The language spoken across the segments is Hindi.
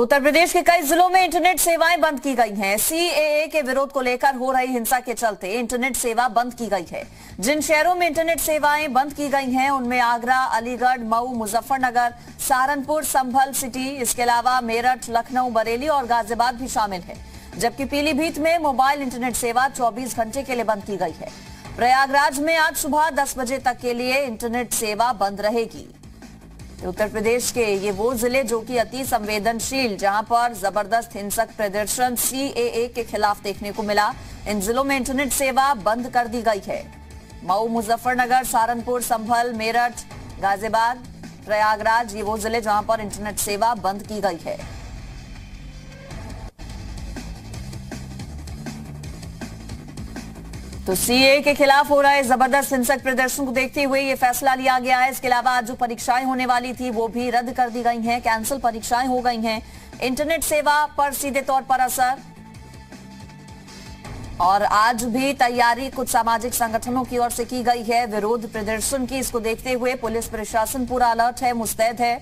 तो उत्तर प्रदेश के कई जिलों में इंटरनेट सेवाएँ बंद की गई हैं। सीएए के विरोध को लेकर हो रही हिंसा के चलते इंटरनेट सेवा बंद की गई है। जिन शहरों में इंटरनेट सेवाएँ बंद की गई हैं, उनमें आगरा, अलीगढ़, मऊ, मुजफ्फरनगर, सहारनपुर, संभल सिटी, इसके अलावा मेरठ, लखनऊ, बरेली और गाजियाबाद भी शामिल है। जबकि पीलीभीत में मोबाइल इंटरनेट सेवा चौबीस घंटे के लिए बंद की गई है। प्रयागराज में आज सुबह दस बजे तक के लिए इंटरनेट सेवा बंद रहेगी। उत्तर प्रदेश के ये वो ज़िले जो कि अति संवेदनशील, जहाँ पर ज़बरदस्त हिंसक प्रदर्शन सीएए के खिलाफ देखने को मिला। इन जिलों में इंटरनेट सेवा बंद कर दी गई है। मऊ, मुजफ्फरनगर, सहारनपुर, संभल, मेरठ, गाजियाबाद, प्रयागराज, ये वो ज़िले जहाँ पर इंटरनेट सेवा बंद की गई है। तो सीए के खिलाफ हो रहे ज़बरदस्त हिंसक प्रदर्शन को देखते हुए ये फैसला लिया गया है। इसके अलावा आज जो परीक्षाएँ होने वाली थी, वो भी रद्द कर दी गई हैं। कैंसिल परीक्षाएँ हो गई हैं। इंटरनेट सेवा पर सीधे तौर पर असर। और आज भी तैयारी कुछ सामाजिक संगठनों की ओर से की गई है। विरोध प्रदर्शन की इसको देखते हुए पुलिस प्रशासन पूरा अलर्ट है, मुस्तैद है।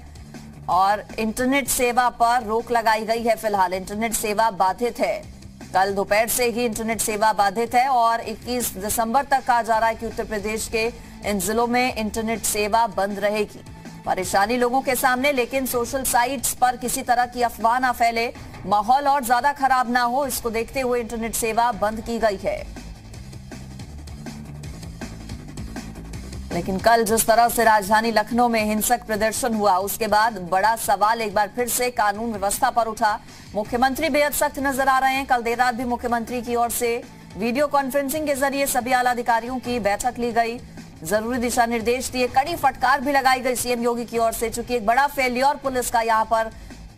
और इंटरनेट सेवा पर रोक लगाई गई है फ़िलहाल। इंटरनेट सेवा बाधित है। कल दोपहर से ही इंटरनेट सेवा बाधित है और 21 दिसंबर तक कहा जा रहा है कि उत्तर प्रदेश के इन जिलों में इंटरनेट सेवा बंद रहेगी। परेशानी लोगों के सामने, लेकिन सोशल साइट्स पर किसी तरह की अफवाह ना फैले, माहौल और ज़्यादा खराब ना हो, इसको देखते हुए इंटरनेट सेवा बंद की गई है। लेकिन कल जिस तरह से राजधानी लखनऊ में हिंसक प्रदर्शन हुआ, उसके बाद बड़ा सवाल एक बार फिर से कानून व्यवस्था पर उठा। मुख्यमंत्री बेहद सख्त नज़र आ रहे हैं। कल देर रात भी मुख्यमंत्री की ओर से वीडियो कॉन्फ्रेंसिंग के ज़रिए सभी आला अधिकारियों की बैठक ली गई। ज़रूरी दिशा निर्देश दिए, कड़ी फटकार भी लगाई गई सीएम योगी की ओर से, चूँकि एक बड़ा फेल्योर पुलिस का यहाँ पर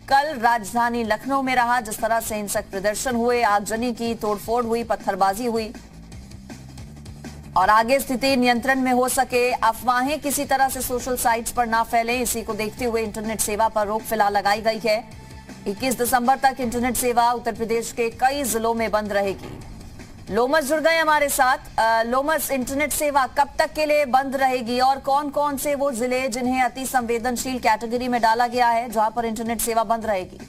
कल राजधानी लखनऊ में रहा, जिस तरह से हिंसक प्रदर्शन हुए, आगजनी की तोड़फोड़ हुई, पत्थरबाजी हुई। और आगे स्थिति नियंत्रण में हो सके। अफवाहें किसी तरह से सोशल साइट्स पर ना फैले। इसी को देखते हुए इंटरनेट सेवा पर रोक फ़िलहाल लगाई गई है। 21 दिसंबर तक इंटरनेट सेवा उत्तर प्रदेश के कई जिलों में बंद रहेगी। लोमस जुड़ गए हमारे साथ। लोमस इंटरनेट सेवा कब तक के लिए बंद रहेगी और कौन कौन से वो ज़िले जिन्हें अति संवेदनशील कैटेगरी में डाला गया है, जहाँ पर इंटरनेट सेवा बंद रहेगी?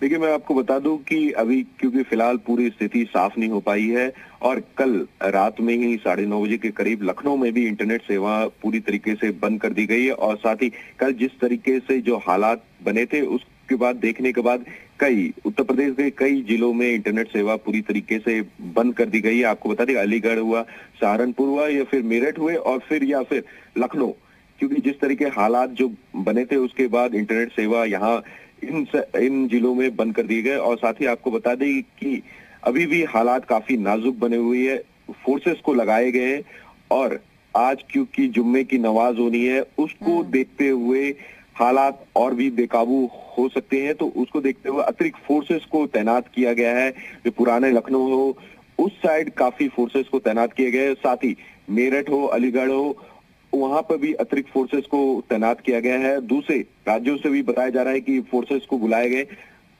देखिए, मैं आपको बता दूँ कि अभी क्योंकि फ़िलहाल पूरी स्थिति साफ़ नहीं हो पाई है और कल रात में ही साढ़े नौ बजे के करीब लखनऊ में भी इंटरनेट सेवा पूरी तरीके से बंद कर दी गई है और साथ ही कल जिस तरीके से जो हालात बने थे, उसके बाद देखने के बाद कई उत्तर प्रदेश के कई जिलों में इंटरनेट सेवा पूरी तरीके से बंद कर दी गई है। आपको बता दें, अलीगढ़ हुआ, सहारनपुर हुआ या फिर मेरठ हुए और फिर या फिर लखनऊ। क्योंकि जिस तरीके हालात जो बने थे, उसके बाद इंटरनेट सेवा यहाँ इन स, इन जिलों में बंद कर दिए गए और साथ ही आपको बता दें कि अभी भी हालात काफ़ी नाजुक बने हुए है। फोर्सेस को लगाए गए हैं और आज क्योंकि जुम्मे की नमाज़ होनी है उसको हम्म। देखते हुए हालात और भी बेकाबू हो सकते हैं। तो उसको देखते हुए अतिरिक्त फोर्सेस को तैनात किया गया है जो पुराने लखनऊ हो उस साइड काफ़ी फोर्सेस को तैनात किए गए साथ ही मेरठ हो अलीगढ़ हो वहाँ पर भी अतिरिक्त फोर्सेस को तैनात किया गया है। दूसरे राज्यों से भी बताया जा रहा है कि फोर्सेस को बुलाए गए।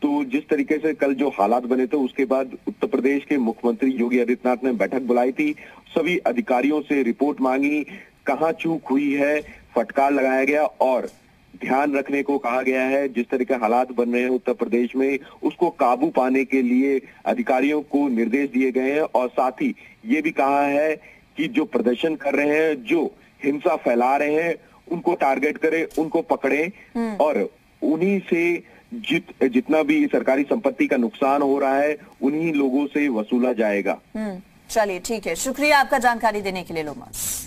तो जिस तरीके से कल जो हालात बने थे, उसके बाद उत्तर प्रदेश के मुख्यमंत्री योगी आदित्यनाथ ने बैठक बुलाई थी। सभी अधिकारियों से रिपोर्ट मांगी, कहाँ चूक हुई है, फटकार लगाया गया और ध्यान रखने को कहा गया है। जिस तरह के हालात बन रहे हैं उत्तर प्रदेश में, उसको काबू पाने के लिए अधिकारियों को निर्देश दिए गए हैं। और साथ ही ये भी कहा है कि जो प्रदर्शन कर रहे हैं, जो हिंसा फैला रहे हैं उनको टारगेट करें उनको पकड़े हम्म। और उन्हीं से जित जितना भी सरकारी संपत्ति का नुकसान हो रहा है उन्हीं लोगों से वसूला जाएगा। हम्म, चलिए ठीक है। शुक्रिया आपका जानकारी देने के लिए लोमस